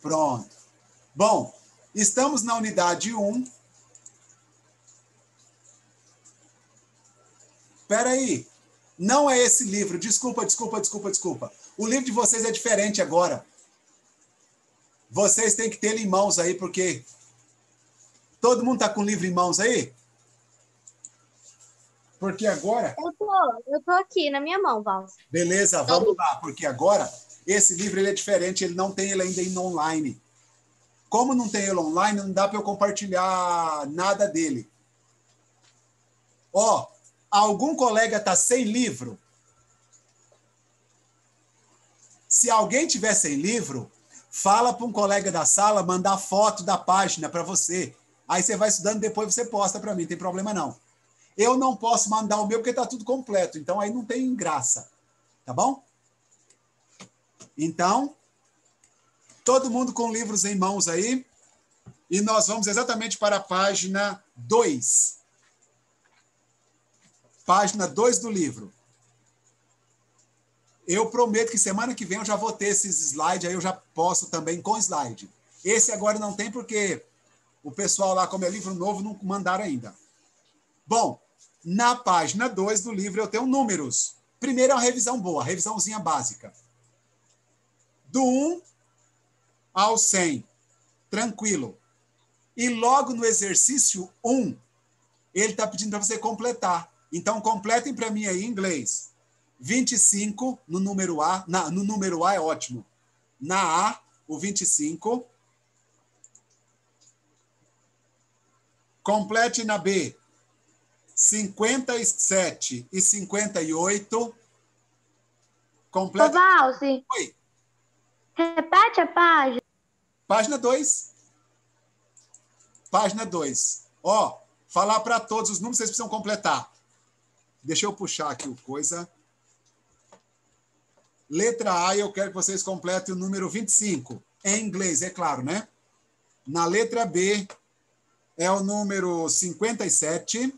Pronto. Bom, estamos na unidade 1. Espera aí. Não é esse livro. Desculpa, desculpa, desculpa, desculpa. O livro de vocês é diferente agora. Vocês têm que ter ele em mãos aí, porque todo mundo está com o livro em mãos aí? Porque agora. Eu tô, eu tô aqui na minha mão, Val. Beleza, vamos lá, porque agora esse livro ele é diferente, ele não tem ele ainda em online. Como não tem ele online, não dá para eu compartilhar nada dele. Ó, algum colega tá sem livro? Se alguém tiver sem livro, fala para um colega da sala mandar foto da página para você. Aí você vai estudando, depois você posta para mim, não tem problema não. Eu não posso mandar o meu porque está tudo completo, então aí não tem graça. Tá bom? Então, todo mundo com livros em mãos aí. E nós vamos exatamente para a página 2. Página 2 do livro. Eu prometo que semana que vem eu já vou ter esses slides, aí eu já posso também com slide. Esse agora não tem porque o pessoal lá, como é livro novo, não mandaram ainda. Bom, na página 2 do livro eu tenho números. Primeiro é uma revisão boa, revisãozinha básica. Do 1 ao 100, tranquilo. E logo no exercício 1, ele está pedindo para você completar. Então, completem para mim aí em inglês. 25 no número A, na, no número A é ótimo. Na A, o 25. Complete na B. 57 e 58. Complete. Ô, Valsi. Oi. Repete a página. Página 2. Página 2. Ó, falar para todos os números, vocês precisam completar. Deixa eu puxar aqui o coisa. Letra A, eu quero que vocês completem o número 25. Em inglês, é claro, né? Na letra B, é o número 57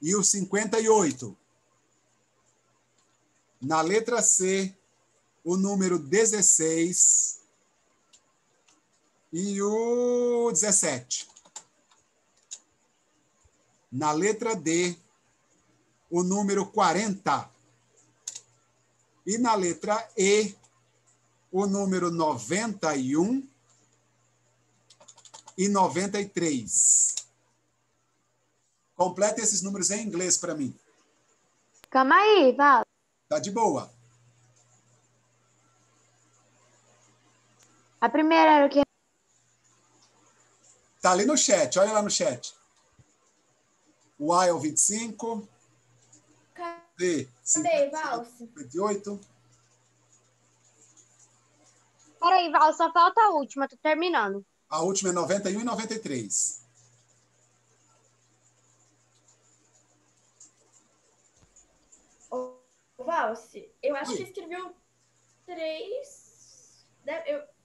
e o 58. Na letra C, o número 16 e o 17. Na letra D, o número 40. E na letra E, o número 91 e 93. Completa esses números em inglês para mim. Calma aí, Val. Tá de boa. A primeira era o que? Tá ali no chat, olha lá no chat. O A é o 25. D, Cadê, Valsi? 58. Peraí, Val, só falta a última, tô terminando. A última é 91 e 93. Ô, Valsi, eu acho Oi. que escreveu três. Eu...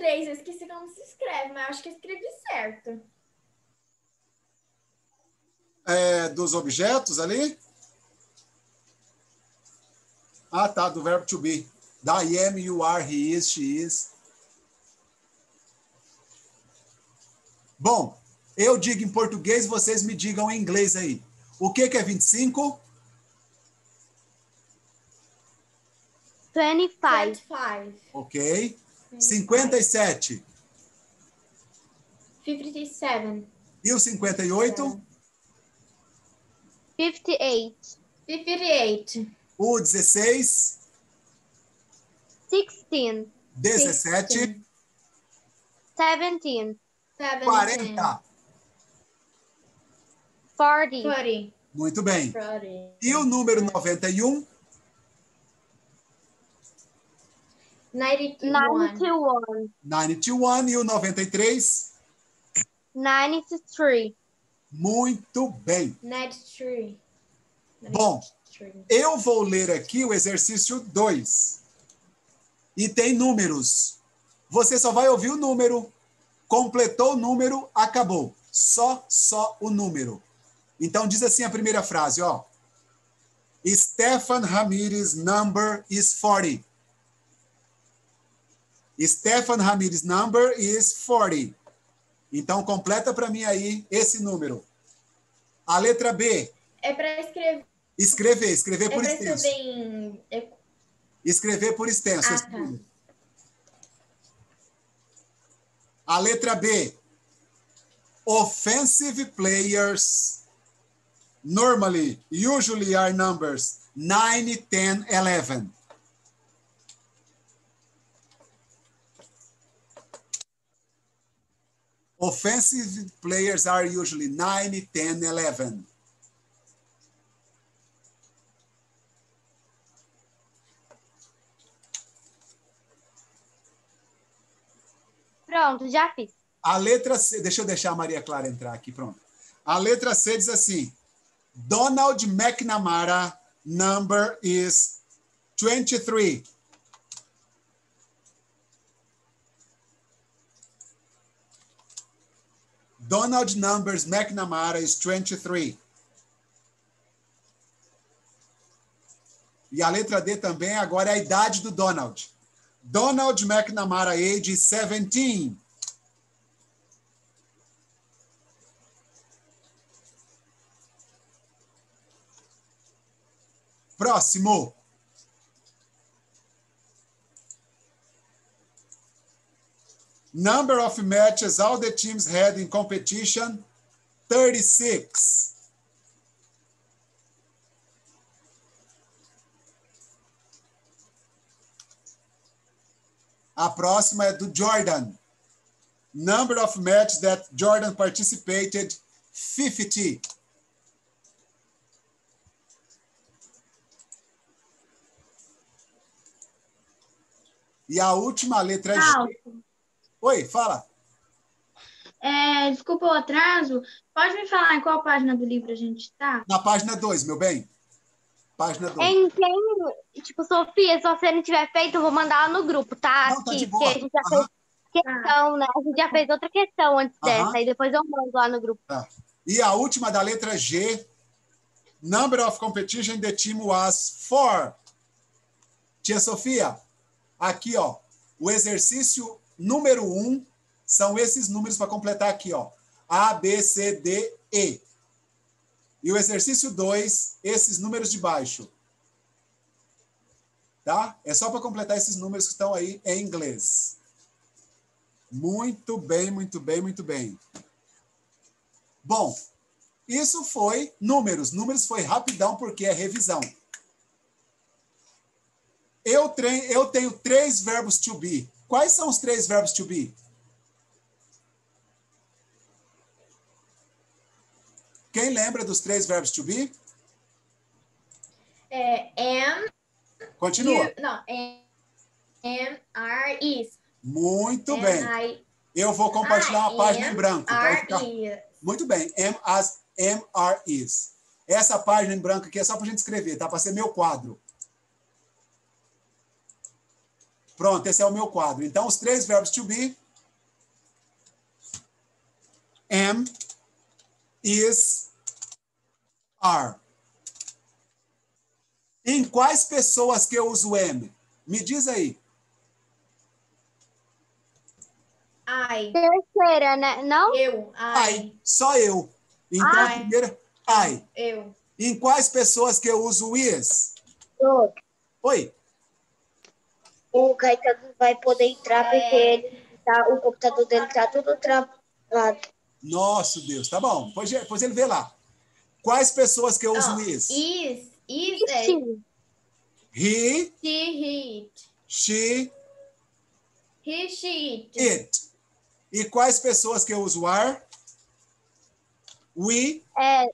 Três, eu esqueci como se escreve, mas acho que escrevi certo. É, dos objetos ali? Ah, tá, do verbo to be. Da I am, you are, he is, she is. Bom, eu digo em português, vocês me digam em inglês aí. O que, que é 25? 25. 25. Ok. 57. 57. E o 58? 58. 58. O 16? 16. 17? 17. 17. 40. 40. 40. Muito bem. 40. E o número 91? 91. 91. 91 e o 93? 93. Muito bem. 93. Bom, 93. eu vou ler aqui o exercício 2. E tem números. Você só vai ouvir o número. Completou o número, acabou. Só, só o número. Então diz assim a primeira frase, ó. Stefan Ramirez number is 40. Stefan Ramirez number is 40. Então, completa para mim aí esse número. A letra B. É para escrever. Escrever, escrever É por extenso. escrever em. Escrever por extenso. Ah, tá. A letra B. Offensive players normally, usually are numbers 9, 10, 11. Offensive players are usually 9, 10, 11. Pronto, já fiz. A letra C, deixa eu deixar a Maria Clara entrar aqui, pronto. A letra C diz assim: Donald McNamara number is 23. Donald numbers McNamara is 23. E a letra D também agora é a idade do Donald. Donald McNamara age is 17. Próximo. Number of matches all the teams had in competition 36. A próxima é do Jordan. Number of matches that Jordan participated 50. E a última letra é G. Oi, fala. É, desculpa o atraso. Pode me falar em qual página do livro a gente está? Na página 2, meu bem. Página 2. Em quem, tipo, Sofia, se você não tiver feito, eu vou mandar lá no grupo, tá? Não, tá de Aqui, boa. porque a gente já Aham. fez questão, né? A gente já fez outra questão antes Aham. dessa, aí depois eu mando lá no grupo. Tá. E a última da letra G. Number of competition the team was four. Tia Sofia, aqui, ó. O exercício número um são esses números para completar aqui, ó. A, B, C, D, E. E o exercício 2, esses números de baixo. Tá? É só para completar esses números que estão aí em inglês. Muito bem, muito bem, muito bem. Bom, isso foi números. Números foi rapidão porque é revisão. Eu, eu tenho três verbos to be. Quais são os três verbos to be? Quem lembra dos três verbos to be? É, am, Continua. you- não, am, are, is. Muito Am, bem. I, Eu vou compartilhar uma I página am, em branco. Are, ficar... Muito bem. Am, as, am, are, is. Essa página em branco aqui é só para a gente escrever, tá? Para ser meu quadro. Pronto, esse é o meu quadro. Então, os três verbos to be. Am, is, are. Em quais pessoas que eu uso am? Me diz aí. I, Terceira, né? Não? eu, I. I, Só eu. Então, a I. primeira, I. eu. Em quais pessoas que eu uso is? Oi. O Caetano vai poder entrar porque ele tá, o computador dele tá tudo travado. Nosso Deus, tá bom. Depois, depois ele vê lá. Quais pessoas que eu uso Não, is? Is, is é Sim. He, she, he, she, he, she, it. it. E quais pessoas que eu uso are? We, É,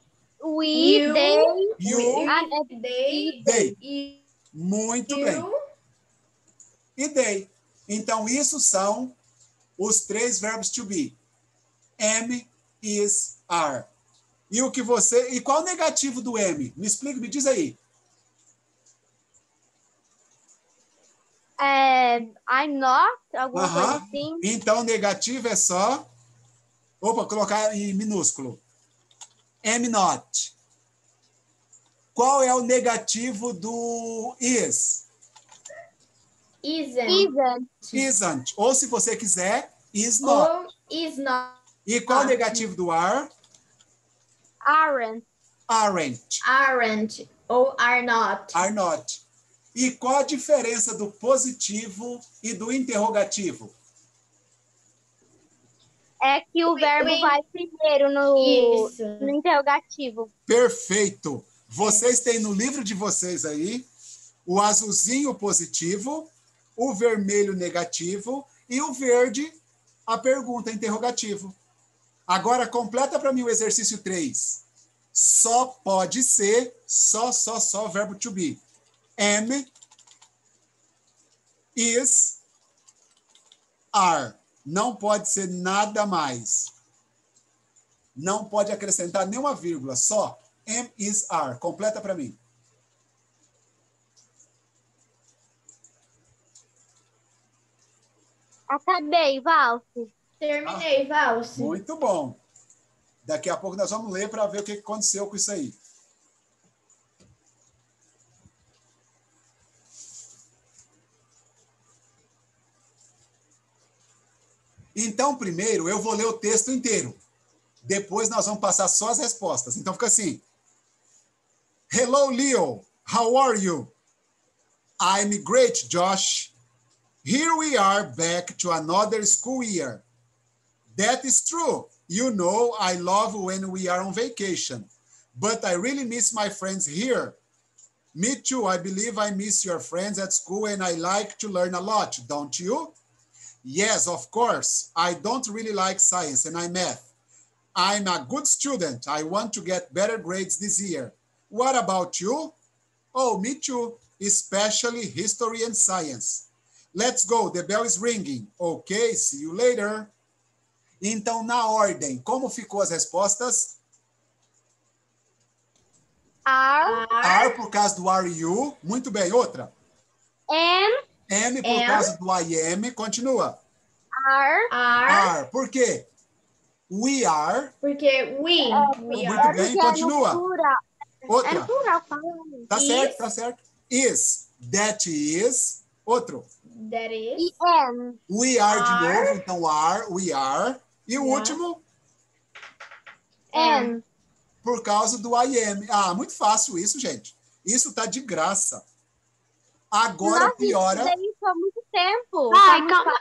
we, You. they, you, ah, é, They, they. e- Muito bem. E they. Então, isso são os três verbos to be. Am, is, are. E o que você. E qual o negativo do am? Me explica, me diz aí. é, I'm not, alguma Aham. coisa assim. Então, negativo é só. Opa, colocar em minúsculo. Am not. Qual é o negativo do is? Isn't. Isn't. Isn't. Ou se você quiser, is not. Ou is not. E qual o negativo do are? Aren't. Aren't. Aren't. Ou are not. Are not. E qual a diferença do positivo e do interrogativo? É que o verbo Sim. vai primeiro no, no interrogativo. Perfeito. Vocês têm no livro de vocês aí o azulzinho positivo, o vermelho negativo e o verde a pergunta interrogativo. Agora completa para mim o exercício 3. Só pode ser só só só verbo to be. Am is are. Não pode ser nada mais. Não pode acrescentar nenhuma vírgula, só am, is, are. Completa para mim. Acabei, Valse. Terminei, Valse. Muito bom. Daqui a pouco nós vamos ler para ver o que aconteceu com isso aí. Então, primeiro, eu vou ler o texto inteiro. Depois nós vamos passar só as respostas. Então fica assim. Hello, Leo. How are you? I'm great, Josh. Here we are back to another school year. That is true. You know, I love when we are on vacation, but I really miss my friends here. Me too. I believe I miss your friends at school and I like to learn a lot, don't you? Yes, of course. I don't really like science and I math. I'm a good student. I want to get better grades this year. What about you? Oh, me too, especially history and science. Let's go. The bell is ringing. Okay, see you later. Então, na ordem, como ficou as respostas? Are, Are. Por causa do are you. Muito bem. Outra. am, Am por Am. causa do I am. Continua. are, Are. Are. Por quê? We are. Porque we. we Muito are. bem, porque é continua. plural. É Outra. plural, falando. Tá Is. certo, tá certo. Is. That is. Outro. That is. E am. We are de Are. novo. Então, are. We are. E o Yeah. último, Am. por causa do I am. Ah, muito fácil isso, gente. Isso tá de graça. Agora Nossa, piora. Isso daí foi há muito tempo. Ai, Tá calma.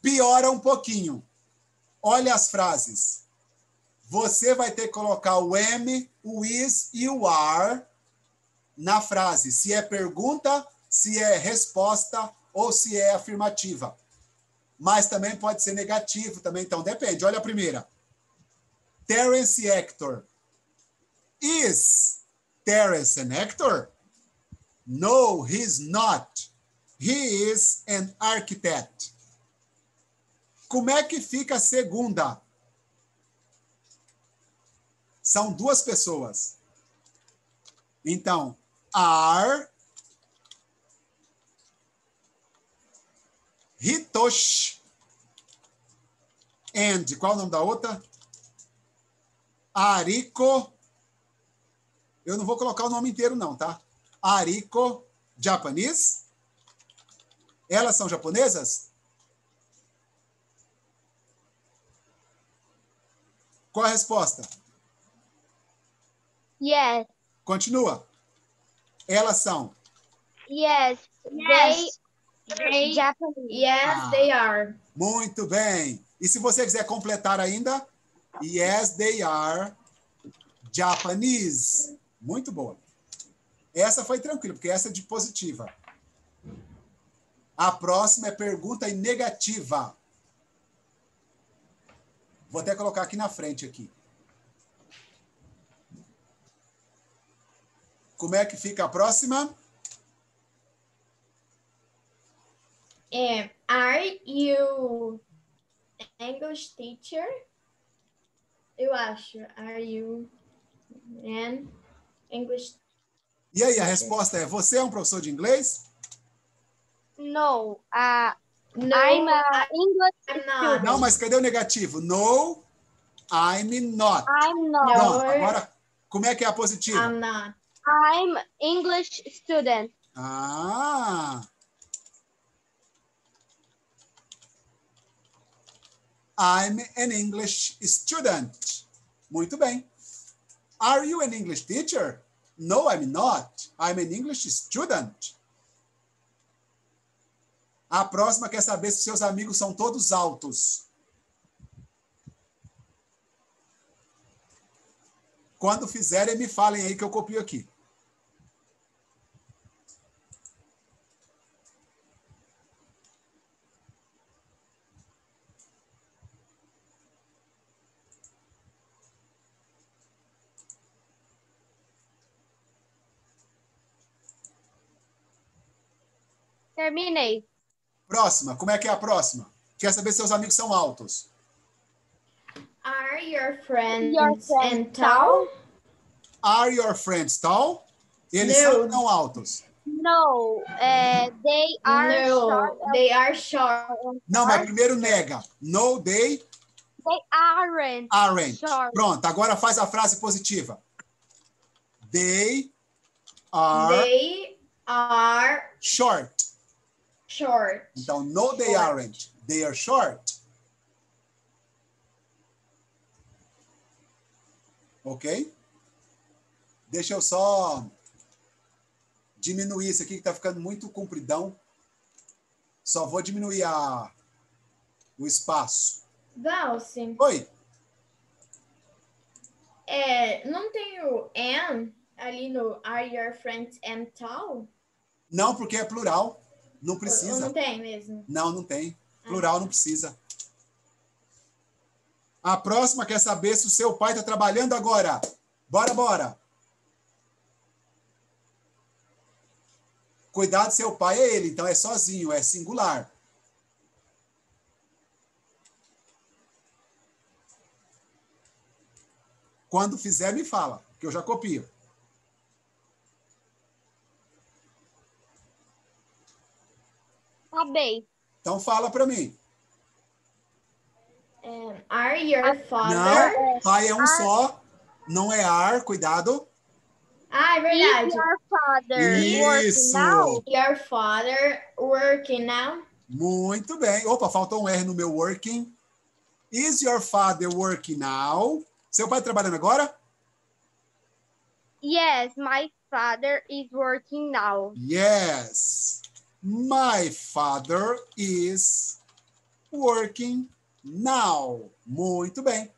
piora um pouquinho. Olha as frases. Você vai ter que colocar o am, o is e o are na frase. Se é pergunta, se é resposta ou se é afirmativa. Mas também pode ser negativo também, então depende. Olha a primeira. Terence Hector. Is Terence an actor? No, he's not. He is an architect. Como é que fica a segunda? São duas pessoas. Então, are Hitoshi and qual o nome da outra? Ariko. Eu não vou colocar o nome inteiro não, tá? Ariko Japanese. Elas são japonesas? Qual a resposta? Yes, Continua. Elas são. yes, Yes. they, They-. Yes, Ah. they are. Muito bem. E se você quiser completar ainda, yes, they are Japanese. Muito boa. Essa foi tranquila, porque essa é de positiva. A próxima é pergunta em negativa. Vou até colocar aqui na frente aqui. Como é que fica a próxima? Um, are you English teacher? Eu acho. Are you an English E aí, a resposta é: você é um professor de inglês? No, uh, No, I'm a English I'm not. student. Não, mas cadê o negativo? No, I'm not. I'm not. Não. agora, como é que é a positiva? I'm not. I'm English student. Ah, I'm an English student. Muito bem. Are you an English teacher? No, I'm not. I'm an English student. A próxima quer saber se seus amigos são todos altos. Quando fizerem, me falem aí que eu copio aqui. Terminei. Próxima, como é que é a próxima? Quer saber se seus amigos são altos. Are your friends, Your friends and tall? Are your friends tall? Eles Não. são ou não altos? No, é, they are no, short. they are short. Não, mas primeiro nega. No, they They aren't aren't. short. Pronto, agora faz a frase positiva. They are They are short. Short. Então, no, they Short. aren't. They are short. Ok? Deixa eu só diminuir isso aqui que está ficando muito compridão. Só vou diminuir a, o espaço. Valse, Oi? é, não tem o and ali no Are your friends and tall? Não, porque é plural. Não Ou precisa. não tem mesmo? Não, não tem. Plural não precisa. A próxima quer saber se o seu pai está trabalhando agora. Bora, bora. Cuidado, seu pai é ele, então é sozinho, é singular. Quando fizer, me fala, que eu já copio. Acabei. Então fala para mim. É, are your father? Não, pai é um só, não é ar, cuidado. Ah, é Is verdade. your father Isso. working now? Your father working now? Muito bem. Opa, faltou um R no meu working. Is your father working now? Seu pai trabalhando agora? Yes, my father is working now. Yes. My father is working now. Muito bem.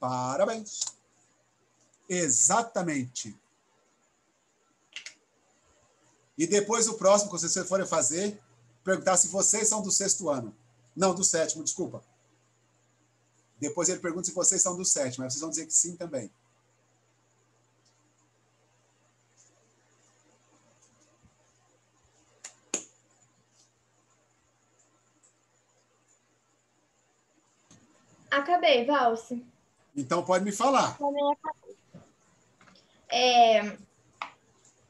Parabéns. Exatamente. E depois o próximo que vocês forem fazer, perguntar se vocês são do sexto ano. Não, do sétimo, desculpa. Depois ele pergunta se vocês são do sétimo, mas vocês vão dizer que sim também. Acabei, Valse. Então pode me falar. Também acabei. É,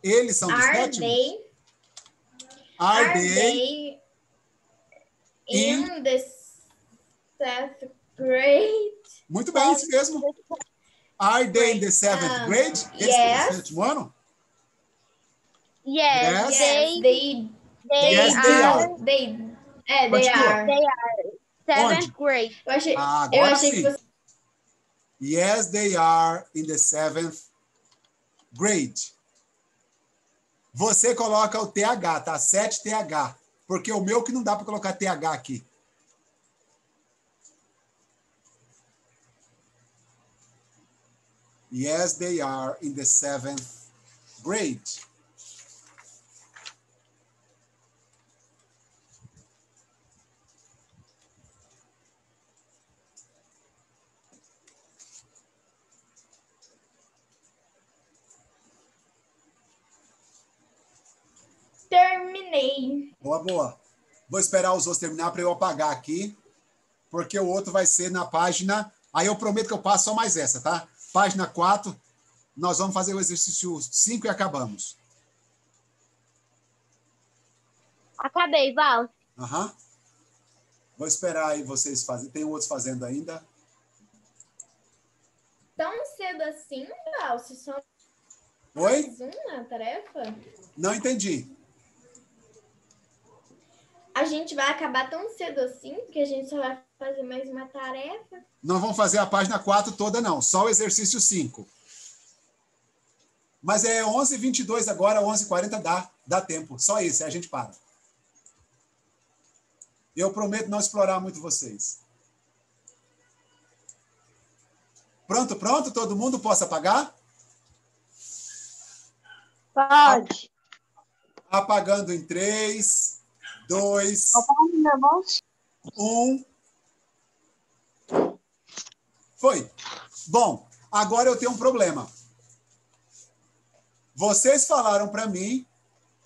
Eles são they? they in the seventh grade? Muito bem, isso mesmo. Are they in the seventh grade? Eles yes. estão no sétimo ano? Yes, Yes. they, they, they, Yes, they are, are. they, é, they are. They are seventh grade. Eu achei, Ah, eu agora achei sim. que você Yes, they are in the seventh grade. Você coloca o TH, tá? 7TH. Porque o meu que não dá para colocar TH aqui. Yes, they are in the seventh grade. Terminei. Boa, boa. Vou esperar os outros terminar para eu apagar aqui, porque o outro vai ser na página. Aí eu prometo que eu passo só mais essa, tá? Página 4. Nós vamos fazer o exercício 5 e acabamos. Acabei, Val. Aham. Vou esperar aí vocês fazerem. Tem outros fazendo ainda. Tão cedo assim, Valse? Só Oi? mais uma tarefa? Não entendi. A gente vai acabar tão cedo assim, porque a gente só vai fazer mais uma tarefa. Não vamos fazer a página 4 toda, não. Só o exercício 5. Mas é 11h22 agora, 11h40 dá, dá tempo. Só isso, aí a gente para. Eu prometo não explorar muito vocês. Pronto, pronto? Todo mundo possa apagar? Pode. Apagando em 3, 2, Pode, meu irmão? 1. Foi. Bom, agora eu tenho um problema. Vocês falaram para mim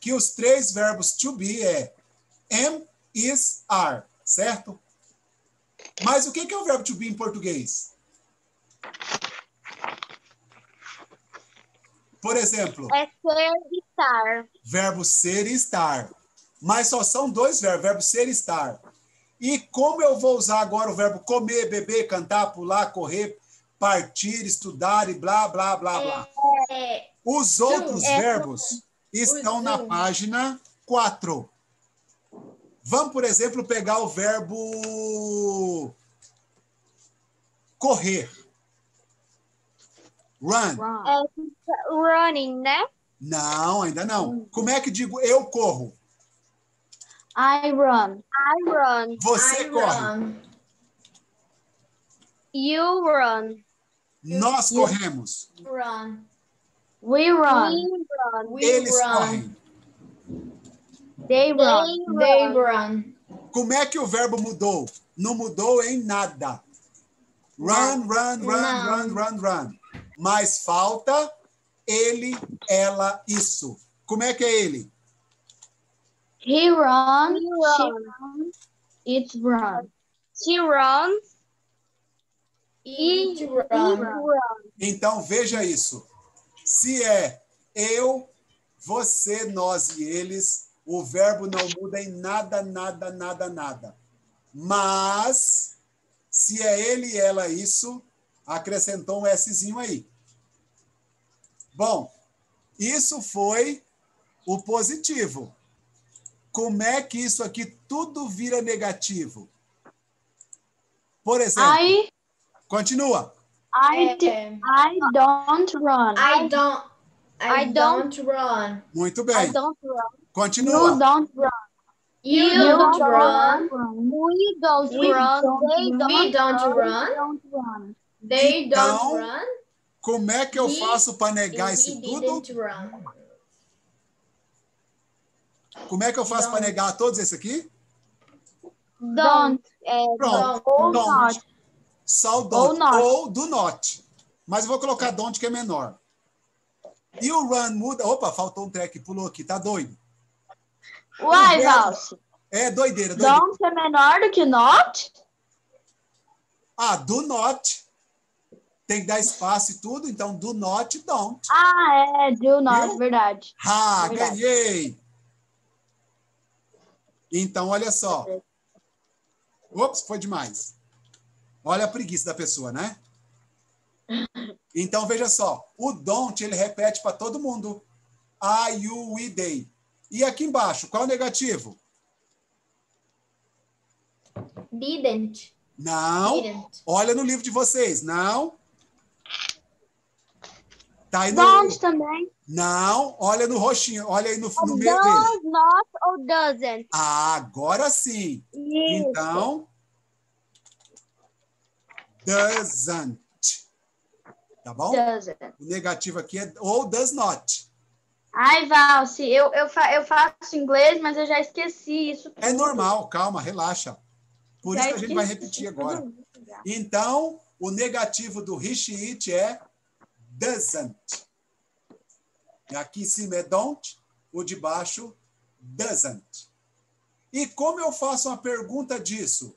que os três verbos to be é am, is, are, certo? Mas o que que é o verbo to be em português? Por exemplo, É ser e estar. verbo ser e estar. Mas só são dois verbos, verbo ser e estar. E como eu vou usar agora o verbo comer, beber, cantar, pular, correr, partir, estudar e blá, blá, blá, blá? É, Os outros é, verbos estão na página 4. Vamos, por exemplo, pegar o verbo correr. Run. Run. Running, né? Não, ainda não. Como é que digo eu corro? I run. I run. Você I corre. run. You run. Nós corremos. Run. We run. We run. We Eles run. correm. They run. They They run. Como é que o verbo mudou? Não mudou em nada. Run, run, run, Não. run, run, run. Mas falta ele, ela, isso. Como é que é ele? He runs. He She runs. runs. It's run. She runs. Run. runs. Então veja isso. Se é eu, você, nós e eles, o verbo não muda em nada, nada, nada, nada. Mas se é ele, ela, isso, acrescentou um Szinho aí. Bom, isso foi o positivo. Como é que isso aqui tudo vira negativo? Por exemplo, I continua. I d- É, I don't run. I don't. I, I don't- don't run. Muito I bem. don't run. Continua. You don't run. You, You don't, don't run. We don't We run. don't They run. don't We don't run. run. Don't run. They Então, don't run. Como é que eu We- faço para negar isso tudo? didn't run. Como é que eu faço para Don't. negar todos esse aqui? Don't. É, Pronto. Ou Don't. not. Só o Ou don't. Ou do not. Mas eu vou colocar don't que é menor. E o run muda. Opa, faltou um track, pulou aqui, tá doido. Uai, verbo- Valse. É doideira, doideira. Don't é menor do que not? Ah, do not. Tem que dar espaço e tudo, então do not, don't. Ah, é, do not, Viu? verdade. Ah, Verdade. ganhei! Então, olha só. Ops, foi demais. Olha a preguiça da pessoa, né? Então, veja só. O don't, ele repete para todo mundo. I, you, we, they. E aqui embaixo, qual é o negativo? Didn't. Não. Didn't. Olha no livro de vocês. Não. Tá aí no... Don't também. Não. Olha no roxinho. Olha aí no, no meio dele. does not or doesn't. Agora sim. Isso. Então, doesn't. Tá bom? Doesn't. O negativo aqui é ou does not. Ai, Valse, eu, eu, fa eu faço inglês, mas eu já esqueci isso. É normal, calma, relaxa. Por Já isso que a gente vai repetir agora. Então, o negativo do she, it é doesn't. E aqui em cima é don't, o de baixo, doesn't. E como eu faço uma pergunta disso?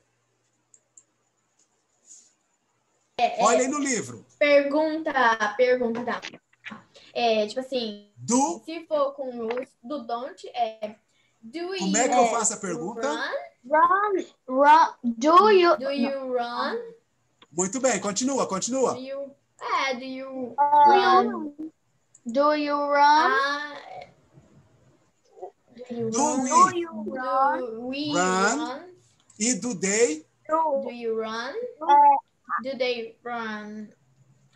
Olha aí no livro. Pergunta, pergunta. É, tipo assim, Do, se for com o do don't, é do you como é que eu faço a pergunta? run? Run, run, do you... Do you run? Muito bem, continua, continua. Do you, é, do you run? Do you run? Ah, you Do run? we? Do you run? Do we Run? run? E do they? Do Do you run? Do they run?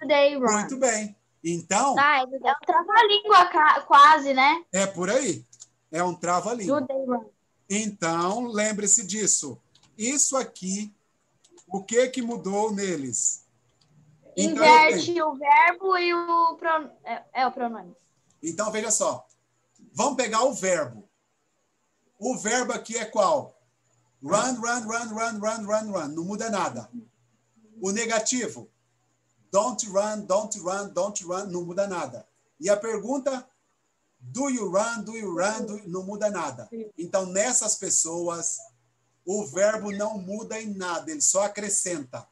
they run? Muito bem. Então, Ah, é do É um trava-língua quase, né? é por aí. É um do trava-língua. they run. Então, lembre-se disso. Isso aqui, o que que mudou neles? Então, eu tenho- Inverte o verbo e o pronome. É, é o pronome. Então, veja só. Vamos pegar o verbo. O verbo aqui é qual? Run, run, run, run, run, run, run. Não muda nada. O negativo. Don't run, don't run, don't run. Não muda nada. E a pergunta? Do you run, do you run? do- Não muda nada. Então, nessas pessoas, o verbo não muda em nada. Ele só acrescenta.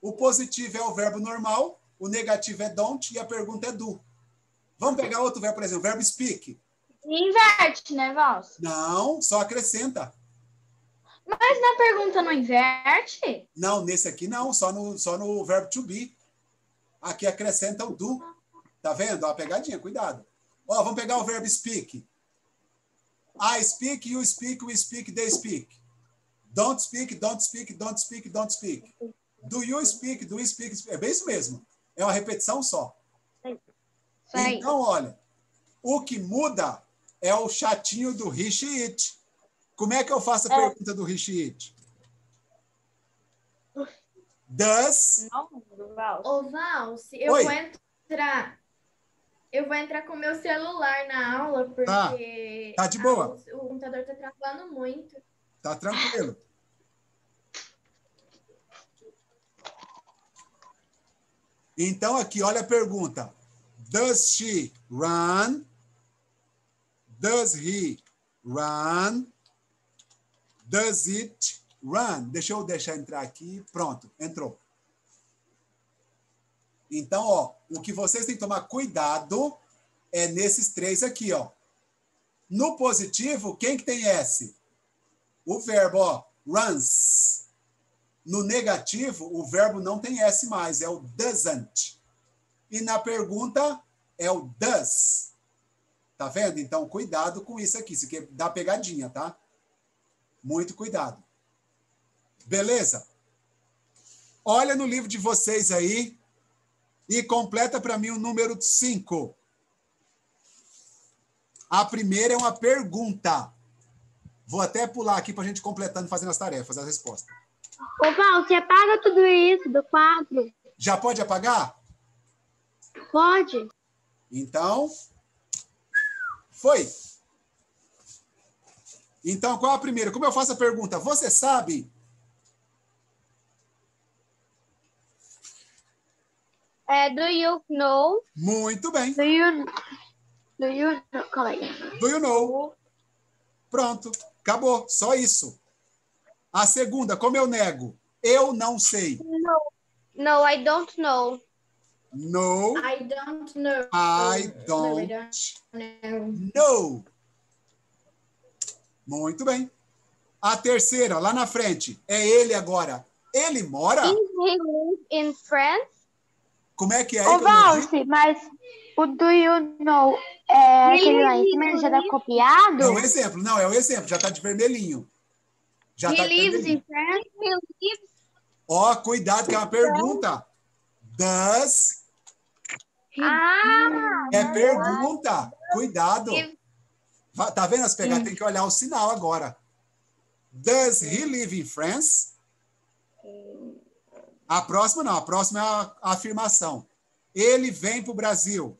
O positivo é o verbo normal. O negativo é don't. E a pergunta é do. Vamos pegar outro verbo, por exemplo, verbo speak. Inverte, né, Vals? Não, só acrescenta. Mas na pergunta não inverte? Não, nesse aqui não, só no, só no verbo to be. Aqui acrescenta o do. Tá vendo? Ó, a pegadinha, cuidado. Ó, vamos pegar o verbo speak. I speak, you speak, we speak, they speak. Don't speak, don't speak, don't speak, don't speak. Do you speak, do we speak? É bem isso mesmo. É uma repetição só. Então, olha, o que muda é o chatinho do Rich It. Como é que eu faço a É. pergunta do Rich It? Does Não, Vals. Ô, Val, se eu Oi. vou entrar. Eu vou entrar com o meu celular na aula, porque Tá de boa. a- o computador tá travando muito. Tá tranquilo. Então, aqui, olha a pergunta. Does she run? Does he run? Does it run? Deixa eu deixar entrar aqui. Pronto, entrou. Então, ó, o que vocês têm que tomar cuidado é nesses três aqui, ó. No positivo, quem que tem S? O verbo, ó, runs. No negativo, o verbo não tem S mais, é o doesn't. E na pergunta, é o does. Tá vendo? Então, cuidado com isso aqui. Isso aqui dá pegadinha, tá? Muito cuidado. Beleza? Olha no livro de vocês aí e completa para mim o número 5. A primeira é uma pergunta. Vou até pular aqui para a gente completando, fazendo as tarefas, as respostas. Ô, Val, você apaga tudo isso do quadro? Já pode apagar? Pode? Então, foi. Então, qual a primeira? Como eu faço a pergunta? Você sabe? É, do you know? Muito bem. Do you... Do you... Calma aí. Do you know? Pronto. Acabou. Só isso. A segunda, como eu nego? Eu não sei. No, I don't know. No, I don't know. I No, I don't know. know. Muito bem. A terceira, lá na frente, é ele agora. Ele mora? He live in France? Como é que é? Ô? Valse, mas o do you know é Ele aquele lá em cima, já tá copiado? É o exemplo. Não, é o exemplo. Já está de vermelhinho. Já he tá lives... Ó, cuidado que é uma pergunta. Does Ah! é pergunta. Cuidado. Tá vendo as pegadas? Tem que olhar o sinal agora. Does he live in France? A próxima não. A próxima é a, a afirmação. Ele vem para o Brasil.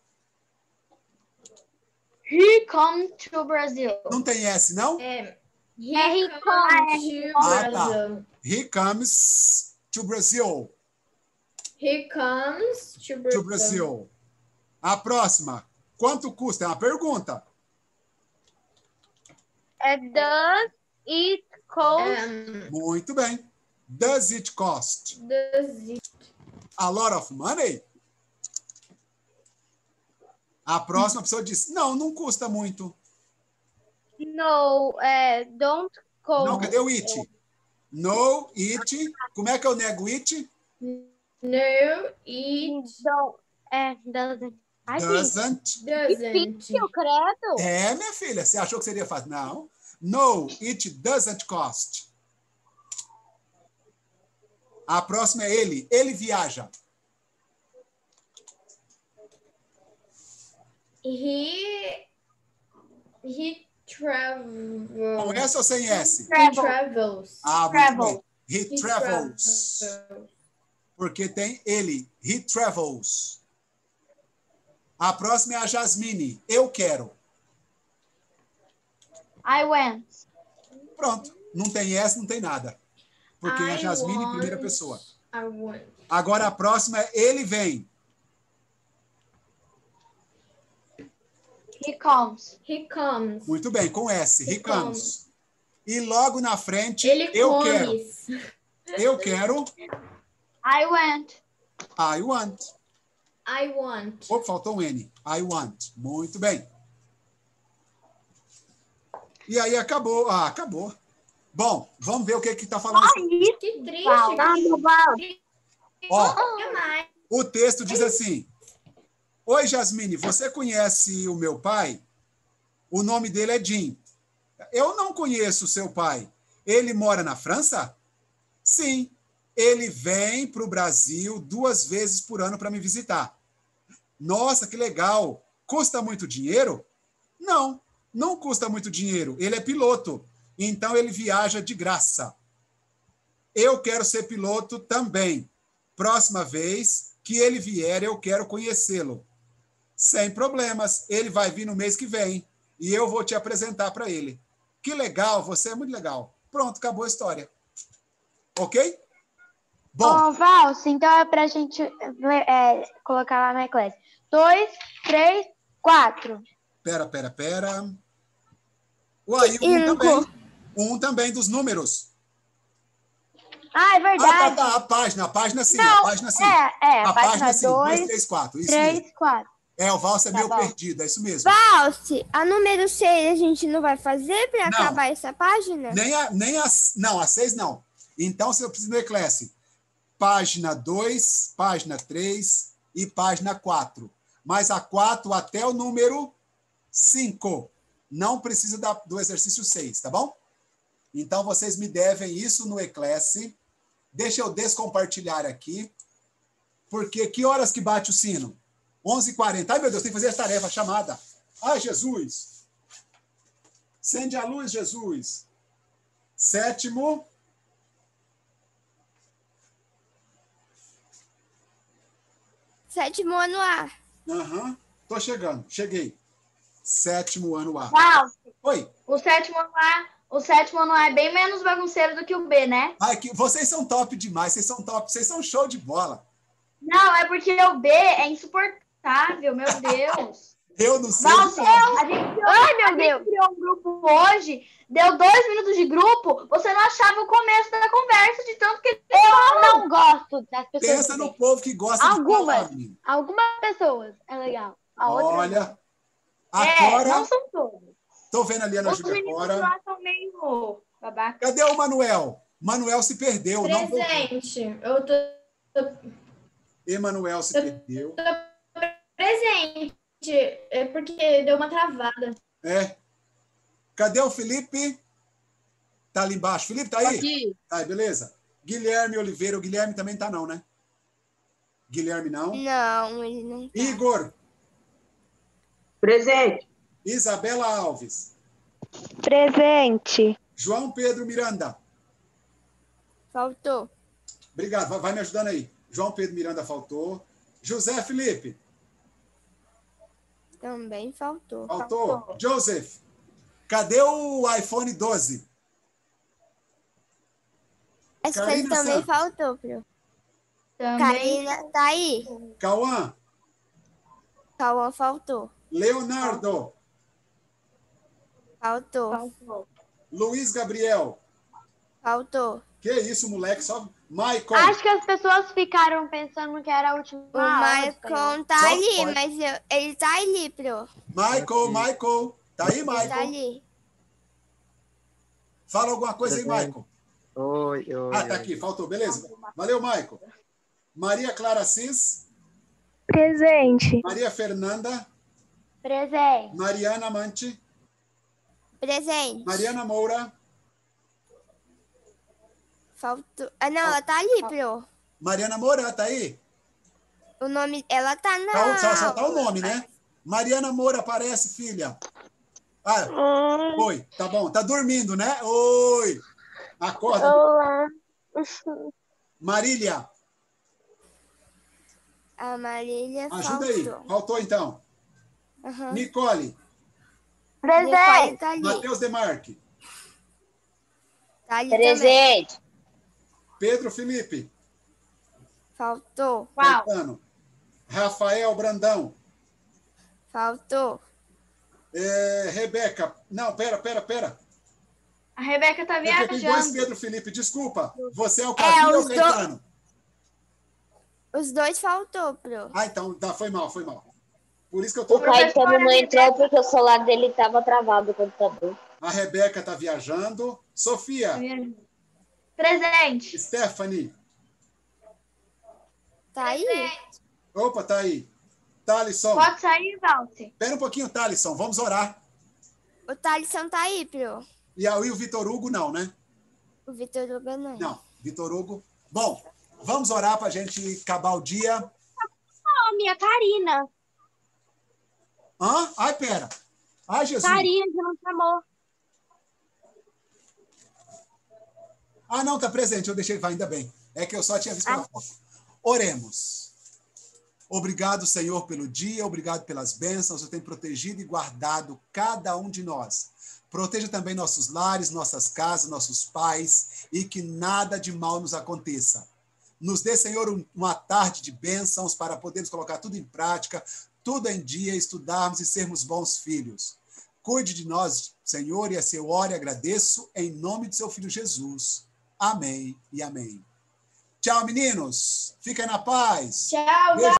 He come to Brazil. Não tem S, não? É, he, É, he comes to Ah, tá. Brazil. He comes to Brazil. He comes to Brazil. To Brazil. A próxima. Quanto custa? É uma pergunta. É, does it cost? Um, Muito bem. Does it cost does it a lot of money? A próxima pessoa diz: Não, não custa muito. No, é, don't cost. Não, cadê o it? No, it. Como é que eu nego it? no, it Don't, é, doesn't. Ai, Doesn't. Doesn't. difícil, credo. É, minha filha, você achou que seria fácil? Não. No, it doesn't cost. A próxima é ele. Ele viaja. He. He travels. Com S ou sem S? He Travel. travels. Ah, Travel. He He travels. travels. Porque tem ele. He travels. A próxima é a Jasmine. Eu quero. I went. Pronto. Não tem S, não tem nada. Porque é a I Jasmine em want- primeira pessoa. I want. Agora a próxima é ele vem. He comes. He comes. Muito bem, com S. He He comes. E logo na frente, Ele eu come. quero. Eu quero. I went. I want. I want. Opa, faltou um N. I want. Muito bem. E aí acabou. Ah, acabou. Bom, vamos ver o que que tá falando. Que triste. Ó, Que mais? o texto diz assim: Oi, Jasmine, você conhece o meu pai? O nome dele é Jim. Eu não conheço o seu pai. Ele mora na França? Sim. Ele vem para o Brasil duas vezes por ano para me visitar. Nossa, que legal! Custa muito dinheiro? Não, não custa muito dinheiro. Ele é piloto, então ele viaja de graça. Eu quero ser piloto também. Próxima vez que ele vier, eu quero conhecê-lo. Sem problemas. Ele vai vir no mês que vem e eu vou te apresentar para ele. Que legal, você é muito legal. Pronto, acabou a história. Ok? Bom, Ô, Valse, então é pra gente é, colocar lá na classe. Dois, três, quatro. pera, pera, pera. Uai, um Cinco. também. Um também dos números. Ah, é Ah, tá, verdade. tá. A página, a página sim, a Não, página sim. É, é. a página sim. dois, três, quatro. Isso mesmo. três, quatro. É, o Valso é Tá meio bom. perdido, é isso mesmo. Valse, a número 6 a gente não vai fazer para acabar essa página? Nem a, nem a, não, a seis não. Então, você precisa do Eclese. Página 2, página 3 e página 4. Mas a 4 até o número 5. Não precisa da- do exercício 6, tá bom? Então, vocês me devem isso no Eclese. Deixa eu descompartilhar aqui. Porque que horas que bate o sino? 11h40. Ai, meu Deus, tem que fazer a tarefa, a chamada. Ai, Jesus. Acende a luz, Jesus. Sétimo. Sétimo ano A. Aham. Tô chegando. Cheguei. Sétimo ano A. Valse, Oi. o sétimo ano A, o sétimo ano A é bem menos bagunceiro do que o B, né? Ai, que, vocês são top demais. Vocês são top. Vocês são show de bola. Não, é porque o B é insuportável, meu Deus. Eu não sei. Valse, a gente criou, Ai, a meu gente Deus. criou um grupo hoje, deu dois minutos de grupo, você não achava o começo da conversa de tanto que Eu não gosto das pessoas. Pensa no povo que gosta Algumas. de falar. Algumas pessoas é legal. A outra Olha. É, Agora, não são todos. tô vendo ali a Ana Os Júlia meninos fora. lá são meio babaca. Cadê o Manuel? Manuel se perdeu. Não. Presente. Eu tô Emanuel se perdeu. presente. É porque deu uma travada. É. Cadê o Felipe? Tá ali embaixo. Felipe, tá aí? Aqui. Tá aí, beleza. Guilherme Oliveira. O Guilherme também tá não, né? Guilherme não. Não, ele não tá. Igor. Presente. Isabela Alves. Presente. João Pedro Miranda. Faltou. Obrigado. Vai- Vai me ajudando aí. João Pedro Miranda faltou. José Felipe. Também faltou. Faltou. Joseph. Cadê o iPhone 12? Essa Karina também faltou. Também. Karina, tá aí? Cauã. Cauã faltou. Leonardo. Faltou. Luiz Gabriel. Faltou. Que isso, moleque? Só Michael. Acho que as pessoas ficaram pensando que era a última O Maicon tá Só ali, pode. mas eu- ele tá ali, Pro. Michael, Michael. Tá aí, Ele tá Michael? ali. Fala alguma coisa aí. Michael. Oi, oi. Ah, tá aqui. Faltou. Beleza. Valeu, Michael. Maria Clara Cis. Presente. Maria Fernanda, Presente. Mariana Amante, Presente. Mariana Moura, Faltou. Ah, não, ela tá ali, Pro. Mariana Moura, tá aí? O nome. Ela tá na. Tá, o- só, só tá o nome, né? Mariana Moura, aparece, filha. Ah, oi, tá bom. Tá dormindo, né? Oi. Acorda. Olá. Marília, A Marília ajuda aí. faltou. Faltou, então. Aham. Nicole, Presente. tá. Matheus Demarque, Tá ali também. Pedro Felipe, Faltou. Qual? Caetano, Rafael Brandão, Faltou. é, Rebeca. Não, pera, pera, pera. A Rebeca tá É porque tem dois viajando. Pedro Felipe, desculpa. Você é o Cavinho ou os o do- Caetano? Os dois faltou, Pro. Ah, então, tá, foi mal, foi mal. Por isso que eu tô. O Caetano não entrou porque o celular dele estava travado o computador. A Rebeca tá viajando. Sofia, Presente. Stephanie. Tá aí? Opa, tá aí. Thalisson. Pode sair, Walter. Espera um pouquinho, Thalisson. Vamos orar. O Thalisson tá aí, Pro. E aí o Vitor Hugo, não, né? O Vitor Hugo não. Não, Vitor Hugo. Bom, vamos orar para a gente acabar o dia. Ó, minha Karina. Hã? Ai, pera. Ai, Jesus. Karina, que não chamou. Ah, não, tá presente. Eu deixei, vai, ainda bem. É que eu só tinha visto pela foto. Oremos. Obrigado, Senhor, pelo dia, obrigado pelas bênçãos. Você tem protegido e guardado cada um de nós. Proteja também nossos lares, nossas casas, nossos pais e que nada de mal nos aconteça. Nos dê, Senhor, um- uma tarde de bênçãos para podermos colocar tudo em prática, tudo em dia, estudarmos e sermos bons filhos. Cuide de nós, Senhor, e a seu hora agradeço em nome de seu filho Jesus. Amém e amém. Tchau, meninos. Fiquem na paz. Tchau, Beijo.